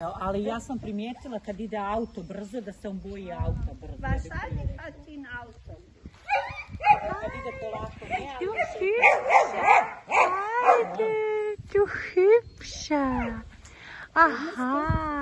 Ali ja sam primijetila kad ide auto brzo da se on boji auta brzo. Va sad je patin auto. Kad ide polako ne, ali Ajde, tu hipša. Aha.